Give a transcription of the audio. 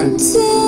普通。